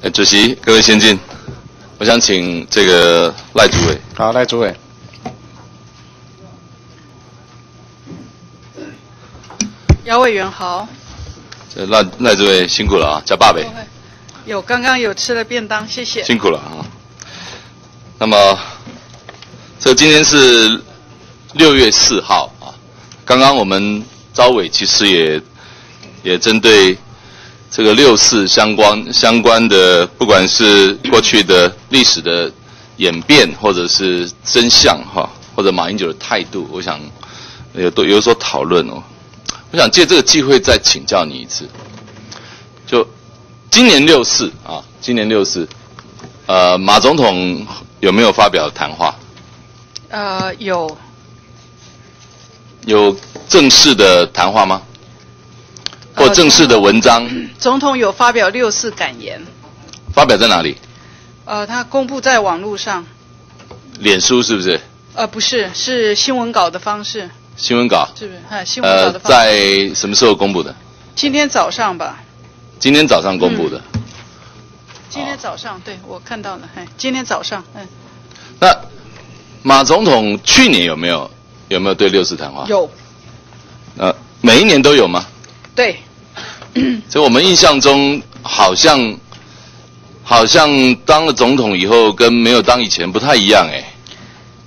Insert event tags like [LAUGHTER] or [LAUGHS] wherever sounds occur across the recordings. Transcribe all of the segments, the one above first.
呃，主席，各位先进，我想请这个赖主委。好，赖主委。姚委员好。这赖赖主委辛苦了啊，叫爸呗。有，刚刚有吃了便当，谢谢。辛苦了啊。那么，这今天是六月四号啊。刚刚我们招委其实也也针对这个六四相关相关的，不管是过去的历史的演变，或者是真相哈，或者马英九的态度，我想有都有所讨论哦。我想借这个机会再请教你一次，就今年六四啊，今年六四，呃，马总统有没有发表谈话？呃，有。有正式的谈话吗？或正式的文章？总统有发表六四感言。发表在哪里？呃，他公布在网络上。脸书是不是？呃，不是，是新闻稿的方式。新闻稿是不是？哎，新闻稿的方式。呃，在什么时候公布的？今天早上吧。今天早上公布的。今天早上，对我看到了，哎，今天早上，嗯。那马总统去年有没有有没有对六四谈话？有。呃，每一年都有吗？对。[COUGHS] 所以我们印象中好像好像当了总统以后跟没有当以前不太一样哎，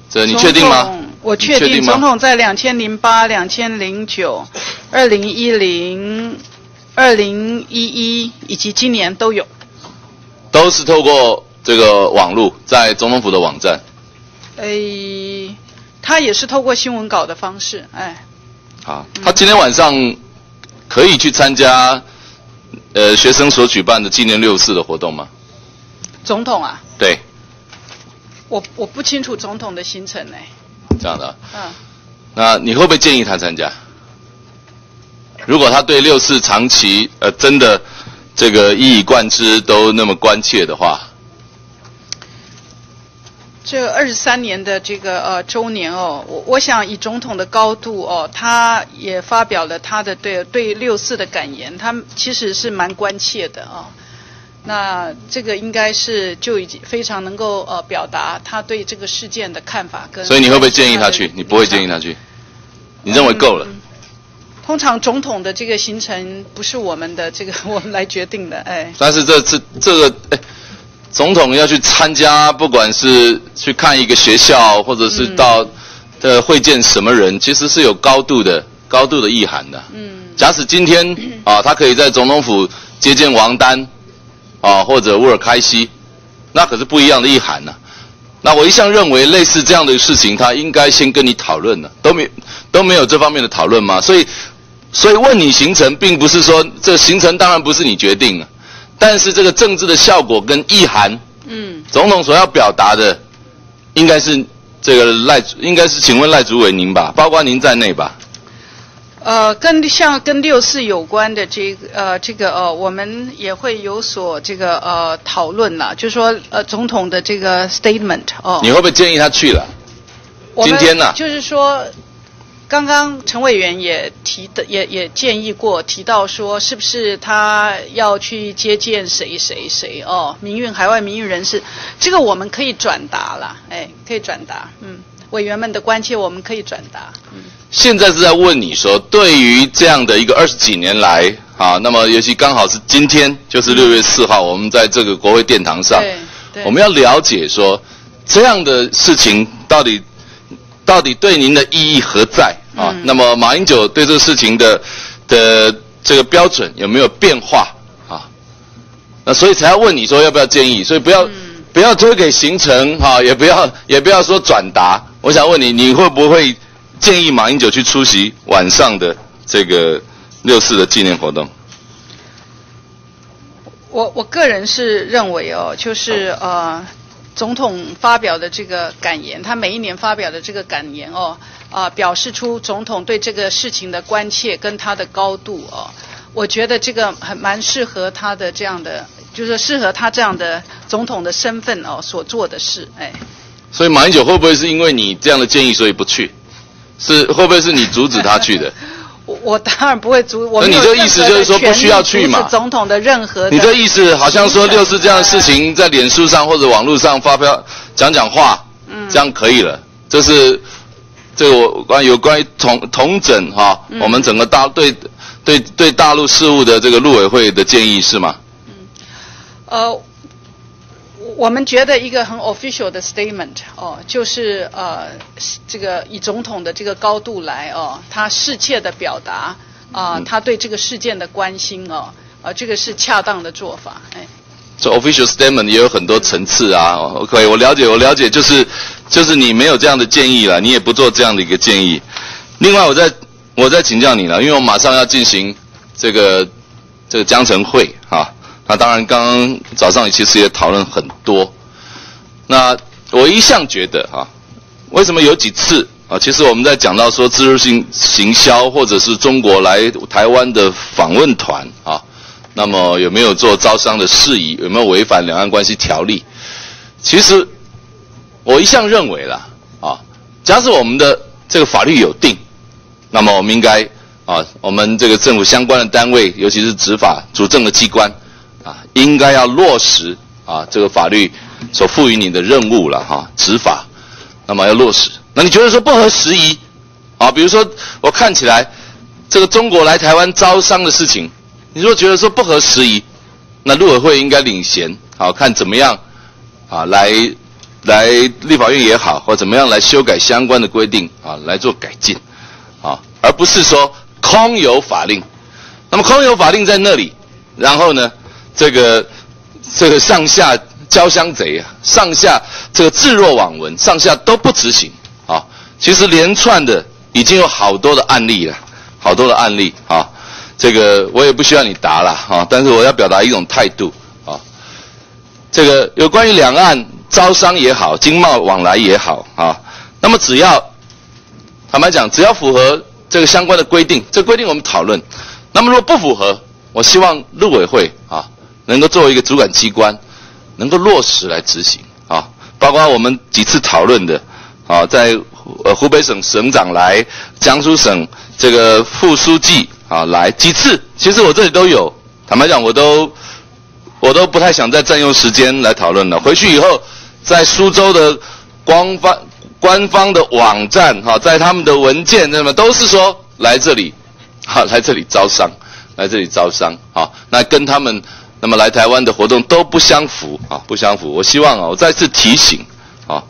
这你确定吗？我确定，总统在两千零八、两千零九、二零一零、二零一一以及今年都有，都是透过这个网络，在总统府的网站。诶，他也是透过新闻稿的方式，哎。好，他今天晚上可以去参加呃学生所举办的纪念六四的活动吗？总统啊？对。我我不清楚总统的行程呢。这样的，嗯，那你会不会建议他参加？如果他对六四长期呃真的这个一以贯之都那么关切的话，这二十三年的这个呃周年哦，我我想以总统的高度哦，他也发表了他的对对六四的感言，他其实是蛮关切的啊。那这个应该是就已经非常能够呃表达他对这个事件的看法跟。所以你会不会建议他去？你不会建议他去？你认为够了？通常总统的这个行程不是我们的这个 [LAUGHS] 我们来决定的，哎。但是这次这个哎，总统要去参加，不管是去看一个学校，或者是到的会见什么人，其实是有高度的高度的意涵的。嗯。假使今天啊，他可以在总统府接见王丹。啊，或者乌尔开西，那可是不一样的意涵呢。那我一向认为，类似这样的事情，他应该先跟你讨论的，都没都没有这方面的讨论吗？所以，所以问你行程，并不是说这行程当然不是你决定了，但是这个政治的效果跟意涵，嗯，总统所要表达的，应该是这个赖，应该是请问赖主委您吧，包括您在内吧。呃，跟像跟六四有关的这个呃这个呃，我们也会有所这个呃讨论了，就是说呃总统的这个 statement 哦。你会不会建议他去了？今天呢？就是说，刚刚陈委员也提的，也也建议过，提到说，是不是他要去接见谁谁谁哦？民运海外民运人士，这个我们可以转达了，哎，可以转达，嗯。委员们的关切，我们可以转达。嗯现在是在问你说，对于这样的一个二十几年来，啊，那么尤其刚好是今天，就是六月四号，我们在这个国会殿堂上，我们要了解说，这样的事情到底到底对您的意义何在啊？那么马英九对这个事情的的这个标准有没有变化啊？那所以才要问你说要不要建议，所以不要不要推给行程哈，也不要也不要说转达。我想问你，你会不会建议马英九去出席晚上的这个六四的纪念活动？我我个人是认为哦，就是呃，总统发表的这个感言，他每一年发表的这个感言哦，啊，表示出总统对这个事情的关切跟他的高度哦，我觉得这个很蛮适合他的这样的，就是适合他这样的总统的身份哦所做的事，哎。所以马英九会不会是因为你这样的建议，所以不去？是会不会是你阻止他去的？[LAUGHS] 我我当然不会阻，我那你这意思就是说不需要去嘛？总统的任何你这意思好像说六四这样的事情在脸书上或者网络上发表讲讲话，嗯，这样可以了。这是这个我关有关于同同整哈，我们整个大对对对大陆事务的这个陆委会的建议是吗？嗯，呃。我们觉得一个很 official 的 statement 哦，就是呃，这个以总统的这个高度来哦，他适切的表达啊，他对这个事件的关心哦，啊，这个是恰当的做法。哎，这 official statement 也有很多层次啊。OK，我了解，我了解，就是就是你没有这样的建议了，你也不做这样的一个建议。另外，我再我再请教你了，因为我马上要进行这个这个江城会啊。那当然，刚刚早上其实也讨论很多。那我一向觉得啊，为什么有几次啊？其实我们在讲到说自入性行销，或者是中国来台湾的访问团啊，那么有没有做招商的事宜？有没有违反两岸关系条例？其实我一向认为啦啊，假使我们的这个法律有定，那么我们应该啊，我们这个政府相关的单位，尤其是执法主政的机关。啊，应该要落实啊，这个法律所赋予你的任务了哈，执法，那么要落实。那你觉得说不合时宜啊？比如说我看起来这个中国来台湾招商的事情，你说觉得说不合时宜，那陆委会应该领衔，好看怎么样啊？来来立法院也好，或怎么样来修改相关的规定啊，来做改进啊，而不是说空有法令。那么空有法令在那里，然后呢？这个这个上下交相贼啊，上下这个置若罔闻，上下都不执行啊。其实连串的已经有好多的案例了，好多的案例啊。这个我也不需要你答了啊，但是我要表达一种态度啊。这个有关于两岸招商也好，经贸往来也好啊，那么只要坦白讲，只要符合这个相关的规定，这规定我们讨论。那么如果不符合，我希望陆委会啊。能够作为一个主管机关，能够落实来执行啊，包括我们几次讨论的啊，在呃湖北省省长来，江苏省这个副书记啊来几次，其实我这里都有。坦白讲，我都我都不太想再占用时间来讨论了。回去以后，在苏州的官方官方的网站哈，在他们的文件那么都是说来这里，哈来这里招商，来这里招商啊，那跟他们。那么来台湾的活动都不相符啊，不相符。我希望啊，我再次提醒啊，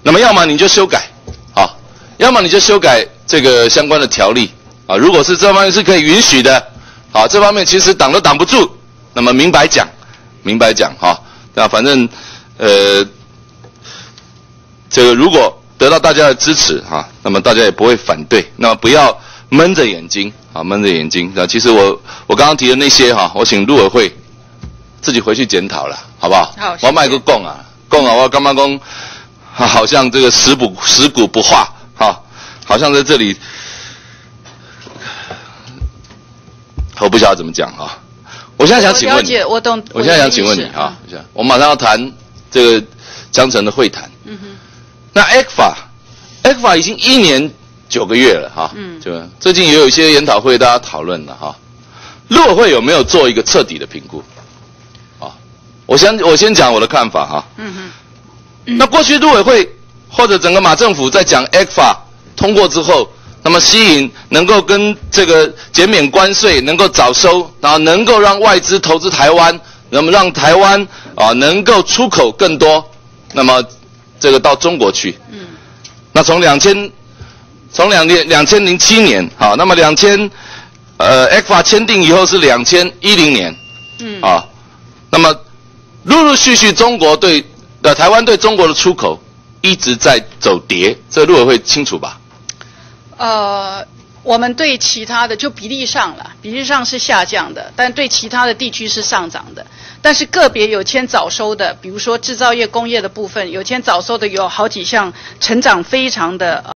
那么要么你就修改啊，要么你就修改这个相关的条例啊。如果是这方面是可以允许的，啊，这方面其实挡都挡不住。那么明白讲，明白讲哈。那反正呃，这个如果得到大家的支持哈，那么大家也不会反对。那么不要闷着眼睛啊，闷着眼睛。那其实我我刚刚提的那些哈，我请陆委会。自己回去检讨了，好不好？好，我卖个供啊，供啊！我干嘛供，好像这个食补食古不化，哈，好像在这里，我不晓得怎么讲啊。我现在想请问你，我懂。我现在想请问你啊，我马上要谈这个江城的会谈。嗯哼。那法已经一年九个月了哈。嗯。就最近也有一些研讨会，大家讨论了哈。陆委会有没有做一个彻底的评估？啊我先我先讲我的看法哈。嗯哼。那过去陆委会或者整个马政府在讲法通过之后，那么吸引能够跟这个减免关税，能够早收，然后能够让外资投资台湾，那么让台湾啊能够出口更多，那么这个到中国去。嗯。那从两千从两年两千零七年好，那么两千呃 I 签订以后是两千一零年。嗯。啊，那么。陆陆续续，中国对呃台湾对中国的出口一直在走跌，这陆委会清楚吧？呃，我们对其他的就比例上了，比例上是下降的，但对其他的地区是上涨的。但是个别有签早收的，比如说制造业、工业的部分，有签早收的有好几项，成长非常的。